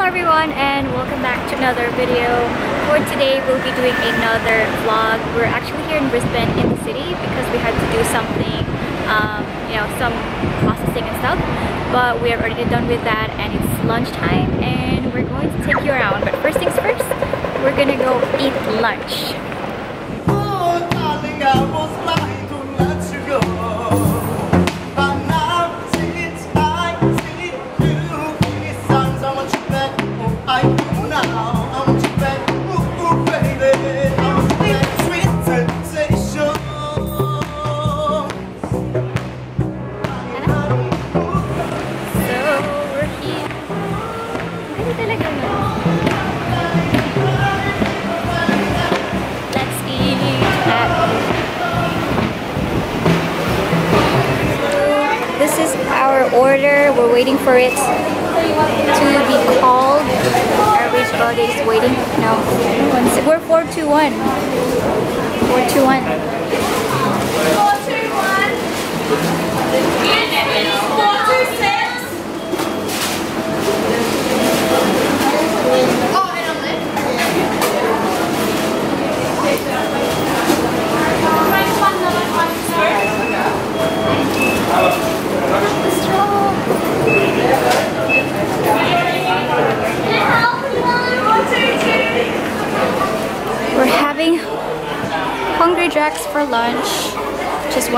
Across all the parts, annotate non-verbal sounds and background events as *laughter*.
Hello everyone and welcome back to another video. For today we'll be doing another vlog. We're actually here in Brisbane in the city because we had to do something, um, you know, some processing and stuff. But we are already done with that and it's lunchtime and we're going to take you around. But first things first, we're gonna go eat lunch. Oh, darling, order. We're waiting for it to be called. Everybody is waiting. No. We're 421. 421. 421. 426.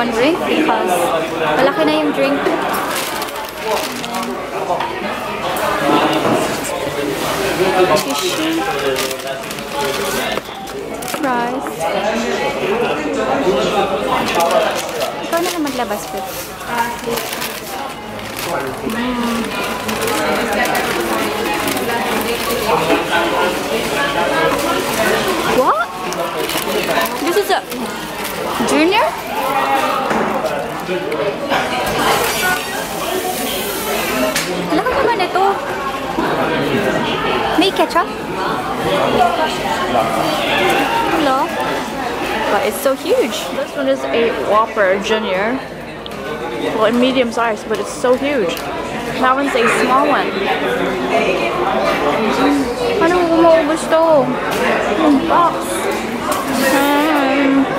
One drink because malaki na yung drink. Sushi. Fries. Ikaw na lang maglabas ko. What? This is a junior? Laki naman ito. May ketchup? Hello? But it's so huge. This one is a Whopper Junior. Well, in medium size, but it's so huge. That one's a small one. Ano mo maubos to? Yung box. Um,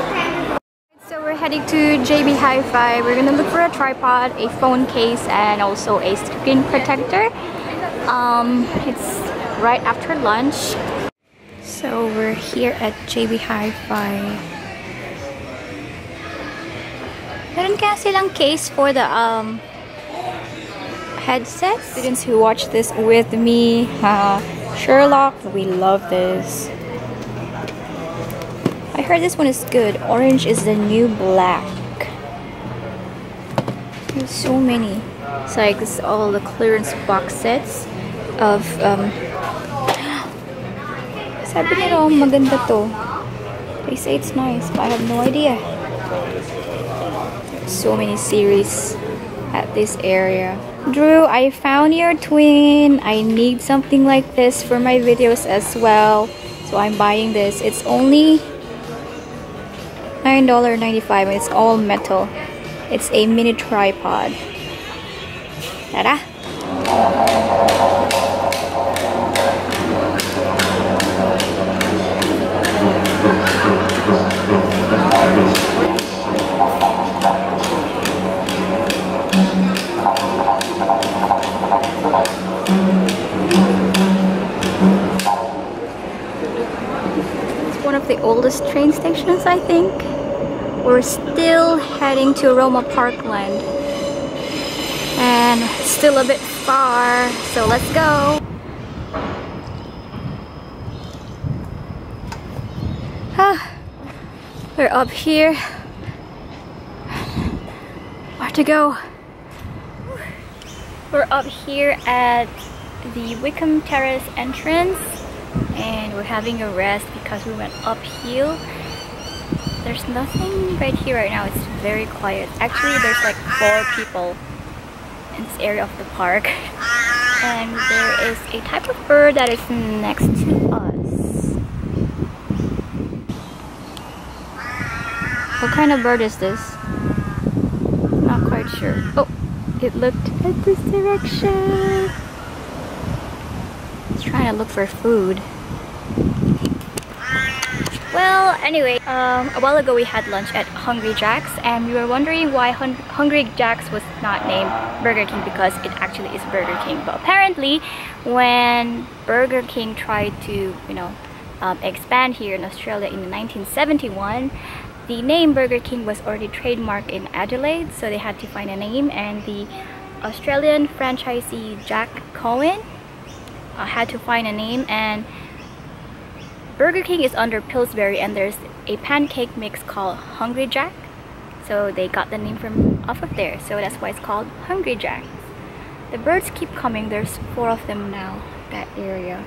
So we're heading to JB Hi-Fi. We're gonna look for a tripod, a phone case, and also a screen protector. Um, it's right after lunch. So we're here at JB Hi-Fi. Meron kaya silang case for the um headsets? Students who watch this with me, uh, *laughs* Sherlock, we love this. I heard this one is good. Orange is the new black. There's so many. It's like this all the clearance box sets of um *gasps* Sabi nila oh, maganda to. They say it's nice, but I have no idea. So many series at this area. Drew, I found your twin. I need something like this for my videos as well. So I'm buying this. It's only $9.95 and it's all metal. It's a mini tripod. Tara! It's one of the oldest train stations, I think. We're still heading to Roma Parkland. And still a bit far, so let's go. Ah, we're up here. Where to go? We're up here at the Wickham Terrace entrance and we're having a rest because we went uphill. There's nothing right here right now. It's very quiet. Actually, there's like four people in this area of the park. *laughs* And there is a type of bird that is next to us. What kind of bird is this? Not quite sure. Oh, it looked at this direction. It's trying to look for food. Well, anyway, um, a while ago we had lunch at Hungry Jack's and we were wondering why Hun Hungry Jack's was not named Burger King because it actually is Burger King. But apparently, when Burger King tried to, you know, um, expand here in Australia in 1971, the name Burger King was already trademarked in Adelaide, so they had to find a name and the Australian franchisee Jack Cowin uh, had to find a name and Burger King is under Pillsbury and there's a pancake mix called Hungry Jack. So they got the name from off of there. So that's why it's called Hungry Jack. The birds keep coming. There's four of them now, that area.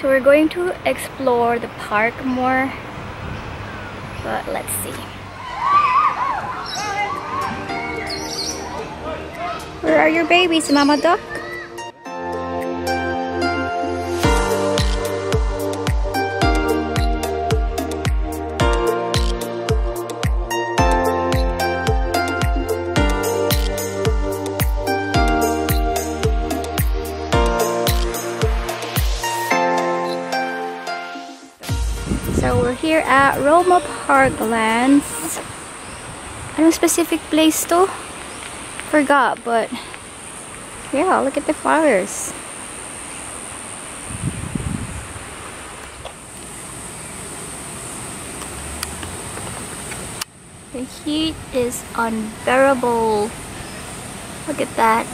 So we're going to explore the park more. But let's see. Where are your babies, Mama Duck? Here at Roma Parklands. Ano specific place to? Forgot, but yeah, look at the flowers. The heat is unbearable. Look at that.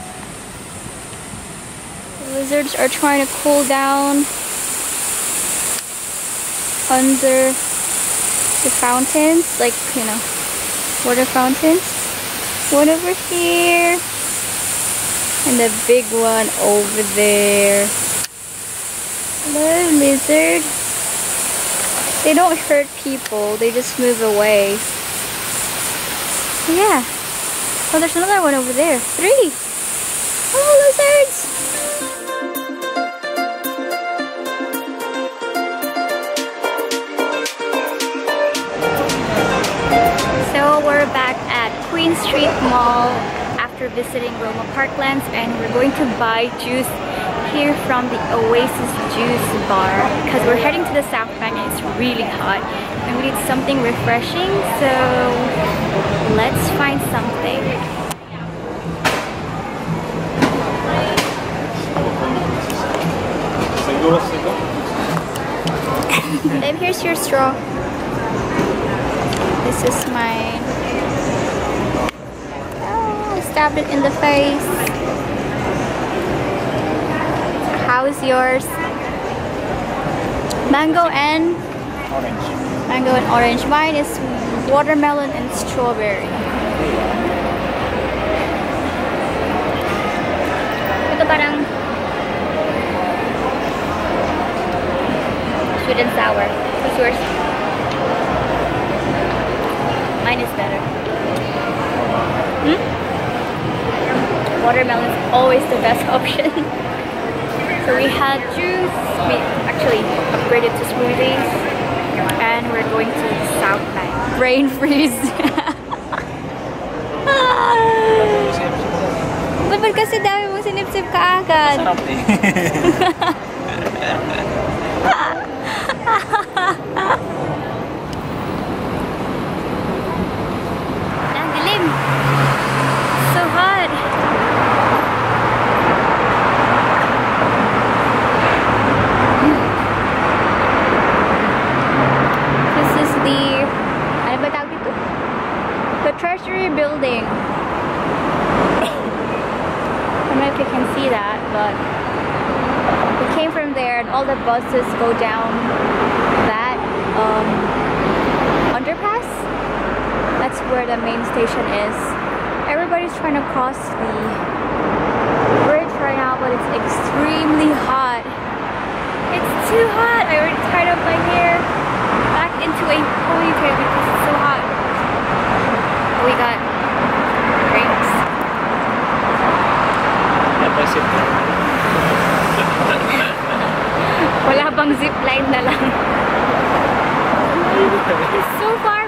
The lizards are trying to cool down under the fountains, like, you know, water fountains. One over here. And the big one over there. Hello, lizard. They don't hurt people, they just move away. Yeah. Oh, there's another one over there. Three. Oh, lizards. Queen Street Mall after visiting Roma Parklands and we're going to buy juice here from the Oasis Juice Bar because we're heading to the South Bank and it's really hot and we need something refreshing so let's find something. *laughs* Babe, here's your straw. This is mine. Oh, it in the face. How is yours? Mango and Orange. mango and orange. Mine is watermelon and strawberry. Ito parang sweet and sour. What's yours? Mine is better. Hmm? Watermelon is always the best *laughs* option. so we had juice. We actually upgraded to smoothies. And we're going to South Bank. Brain freeze. *laughs* Ba't ba't kasi dami mong sinipsip ka agad? Sarap eh. *laughs* Ang dilim. So hot. This is the, ano ba tawag dito? The Treasury Building. *coughs* I don't know if you can see that, but we came from there and all the buses go down that um, underpass. That's where the main station is. Everybody's trying to cross the bridge right now, but it's extremely hot. It's too hot. I already tied up my hair back into a ponytail because it's so hot. We got Napaisip ko. Wala bang zip line na lang. So far,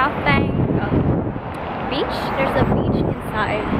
South Bank um, beach. There's a beach inside.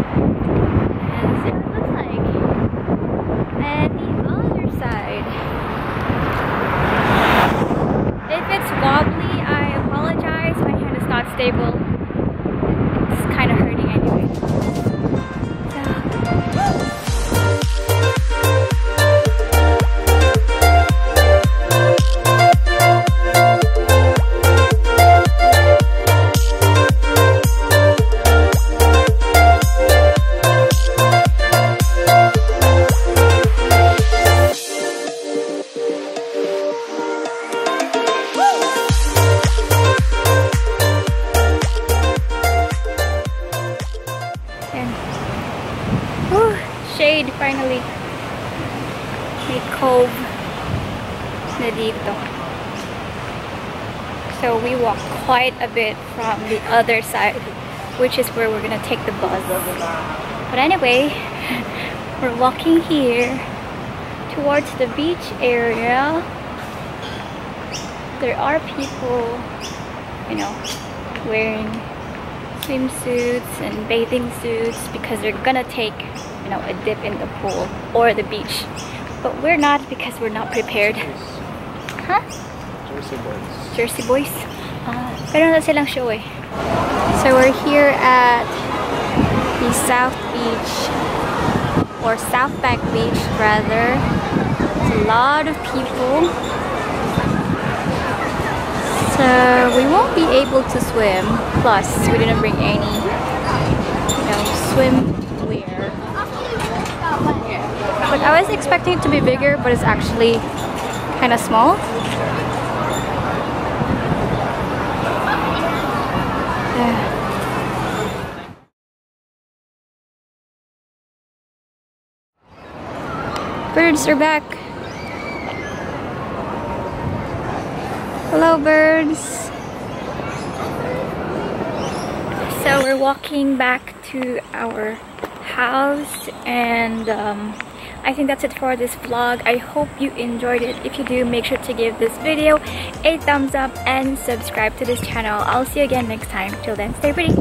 Whew, shade finally. May cove na dito. So we walk quite a bit from the other side, which is where we're gonna take the bus. But anyway, *laughs* we're walking here towards the beach area. There are people, you know, wearing swimsuits and bathing suits because they're gonna take, you know, a dip in the pool or the beach. But we're not because we're not prepared. Huh? Jersey boys. Jersey Boys. Ah, pero na silang show eh. So we're here at the South Beach or South Bank Beach rather. It's a lot of people. So we won't be able to swim. Plus we didn't bring any, you know, swimwear. But I was expecting it to be bigger, but it's actually kind of small. *sighs* Birds are back. Hello, birds. So we're walking back to our house and um, I think that's it for this vlog. I hope you enjoyed it. If you do, make sure to give this video a thumbs up and subscribe to this channel. I'll see you again next time. Till then, stay pretty.